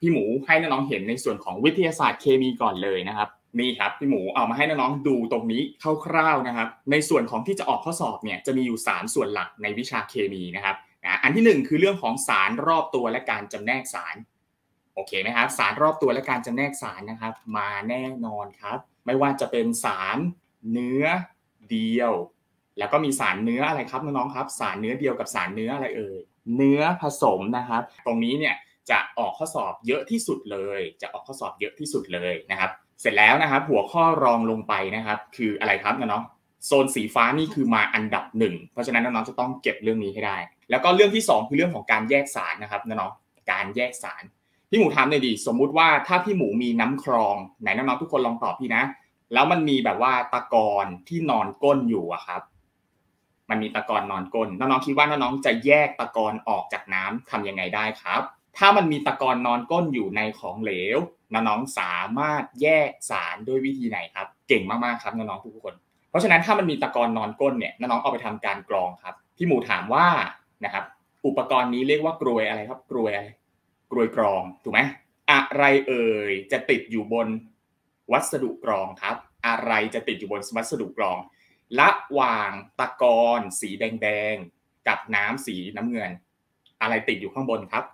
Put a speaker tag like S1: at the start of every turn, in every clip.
S1: พี่หมูให้น้องๆเห็นในส่วนของวิทยาศาสตร์เคมีก่อนเลยนะครับนี่ครับพี่หมูเอามาให้น้องๆดูตรงนี้คร่าวๆนะครับ ในส่วนของที่จะออกข้อสอบเนี่ยจะมีอยู่ 3 ส่วนหลักในวิชาเคมีนะครับอันที่ 1 คือเรื่องของสารรอบตัวและการจำแนกสารโอเคไหมครับสารรอบตัวและการจำแนกสารนะครับ มาแน่นอนครับ ไม่ว่าจะเป็นสารเนื้อเดียว แล้วก็มีสารเนื้ออะไรครับน้องๆครับ สารเนื้อเดียวกับสารเนื้ออะไรเอ่ยเนื้อผสมนะครับ ตรงนี้เนี่ย จะออกข้อสอบเยอะที่สุดเลย จะออกข้อสอบเยอะที่สุดเลยนะครับ เสร็จแล้วนะครับ หัวข้อรองลงไปนะครับ คืออะไรครับน้องโซนสีฟ้านี่คือมาอันดับหนึ่งเพราะฉะนั้นน้องๆจะต้องเก็บเรื่องนี้ให้ได้ แล้วก็เรื่องที่ 2 คือเรื่องของการแยกสารนะครับน้องๆการแยกสารพี่หมูถามหน่อยดีสมมุติว่าถ้าพี่หมูมีน้ำคลองไหนน้องๆทุกคนลองตอบพี่นะ แล้วมันมีแบบว่าตะกอนที่นอนก้นอยู่อะครับ มันมีตะกอนนอนก้นน้องๆคิดว่าน้องๆจะแยกตะกอนออกจากน้ำทํำยังไงได้ครับ ถ้ามันมีตะกอนนอนก้นอยู่ในของเหลวน้องสามารถแยกสารด้วยวิธีไหนครับ เก่งมากๆครับน้องๆทุกคน เพราะฉะนั้นถ้ามันมีตะกอนนอนก้นเนี่ยน้องๆเอาไปทำการกรองครับ พี่หมูถามว่านะครับ อุปกรณ์นี้เรียกว่ากรวยอะไรครับกรวยอะไรกรวยกรองถูกไหมอะไรเอ่ยจะติดอยู่บนวัสดุกรองครับ อะไรจะติดอยู่บนวัสดุกรองระหว่างตะกอนสีแดงๆกับน้ำสีน้ำเงิน อะไรติดอยู่ข้างบนครับ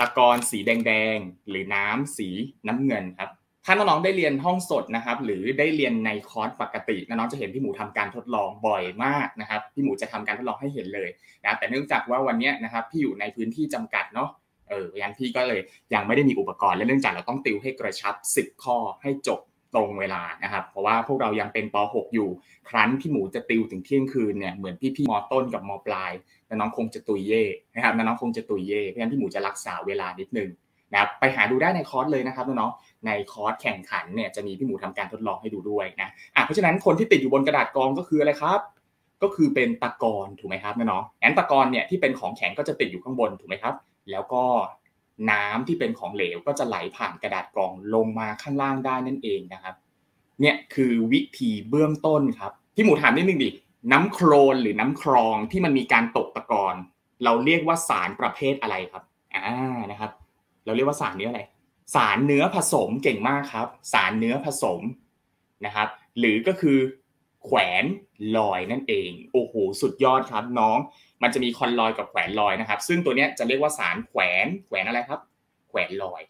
S1: ตะกอนสีแดงๆหรือน้ำสีน้ำเงินครับถ้าน้องๆได้เรียนห้องสดนะครับ หรือได้เรียนในคอร์สปกติน้องๆจะเห็นพี่หมูทำการทดลองบ่อยมากนะครับพี่หมูจะทำการทดลองให้เห็นเลยนะแต่เนื่องจากว่าวันนี้นะครับพี่อยู่ในพื้นที่จำกัดเนาะเออยันพี่ก็เลยยังไม่ได้มีอุปกรณ์และเนื่องจากเราต้องติวให้กระชับ 10 ข้อให้จบ ตรงเวลานะครับ เพราะว่าพวกเรายังเป็นป .6 อยู่ ครั้นพี่หมูจะติวถึงเที่ยงคืนเนี่ยเหมือนพี่ๆมต้นกับมปลายน้องคงจะตุยเย่นะครับน้องคงจะตุยเย่เพราะฉะนั้นพี่หมูจะรักษาเวลานิดนึงนะครับไปหาดูได้ในคอร์สเลยนะครับน้องๆในคอร์สแข่งขันเนี่ยจะมีพี่หมูทำการทดลองให้ดูด้วยนะอะเพราะฉะนั้นคนที่ติดอยู่บนกระดาษกองก็คืออะไรครับ ก็คือเป็นตะกอนถูกไหมครับน้องๆแอนตะกอนเนี่ยที่เป็นของแข็งก็จะติดอยู่ข้างบนถูกไหมครับ แล้วก็ น้ำที่เป็นของเหลวก็จะไหลผ่านกระดาษกรองลงมาข้างล่างได้นั่นเองนะครับ เนี่ยคือวิธีเบื้องต้นครับพี่หมูถามนิดนึงดิน้ำโครนหรือน้ำคลองที่มันมีการตกตะกอนเราเรียกว่าสารประเภทอะไรครับอ่านะครับ เราเรียกว่าสารเนื้ออะไร สารเนื้อผสมเก่งมากครับ สารเนื้อผสมนะครับ หรือก็คือ แขวนลอยนั่นเองโอ้โหสุดยอดครับน้อง มันจะมีคอนลอยกับแขวนลอยนะครับ ซึ่งตัวนี้จะเรียกว่าสารแขวนแขวนอะไรครับ แขวนลอย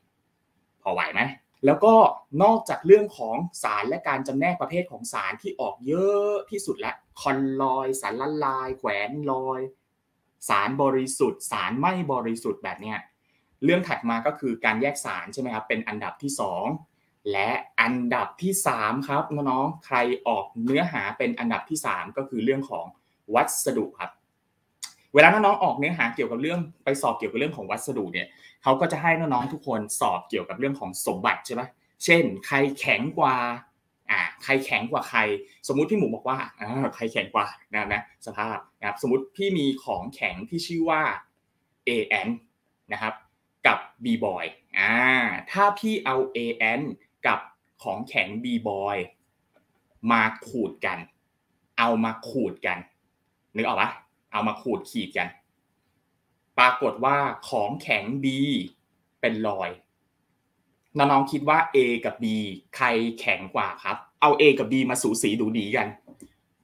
S1: พอไหวไหมแล้วก็นอกจากเรื่องของสารและการจำแนกประเภทของสารที่ออกเยอะที่สุดและคอนลอย สารละลาย แขวนลอย สารบริสุทธิ์ สารไม่บริสุทธิ์แบบเนี้ยเรื่องถัดมาก็คือการแยกสารใช่ไหมครับเป็นอันดับที่2 และอันดับที่ 3 ครับน้องๆใครออกเนื้อหาเป็นอันดับที่ 3 ก็คือเรื่องของวัสดุครับ เวลาน้องๆออกเนื้อหาเกี่ยวกับเรื่องไปสอบเกี่ยวกับเรื่องของวัสดุเนี่ยเขาก็จะให้น้องๆทุกคนสอบเกี่ยวกับเรื่องของสมบัติใช่ไหมเช่น ใครแข็งกว่าอ่าใครแข็งกว่าใคร สมมุติพี่หมูบอกว่าอ่าใครแข็งกว่านะนะสภาพนะครับสมมติพี่มีของแข็งที่ชื่อว่า AN นะครับกับ B boy อ่าถ้าพี่เอา AN กับของแข็ง B boy มาขูดกัน เอามาขูดกันนึกออกปะเอามาขูดขีดกัน ปรากฏว่าของแข็ง B เป็นรอยน้องๆคิดว่า A กับ B ใครแข็งกว่าครับ เอา A กับ B มาสูสีดูดีกัน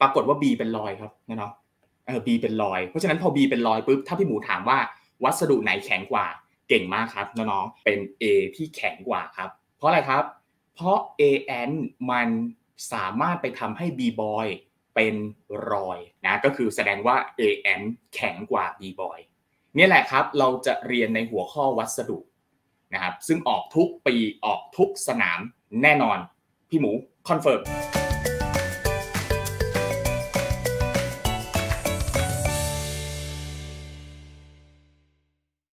S1: ปรากฏว่า B เป็นรอยครับน้องเออ B เป็นรอย เพราะฉะนั้นพอ B เป็นรอยปุ๊บถ้าพี่หมูถามว่าวัสดุไหนแข็งกว่า เก่งมากครับน้องๆเป็น A ที่แข็งกว่าครับ เพราะอะไรครับ เพราะ AN มันสามารถไปทำให้ B boy เป็นรอยนะก็คือแสดงว่า AN แข็งกว่า B boy นี่แหละครับเราจะเรียนในหัวข้อวัสดุนะครับซึ่งออกทุกปีออกทุกสนามแน่นอน พี่หมู confirm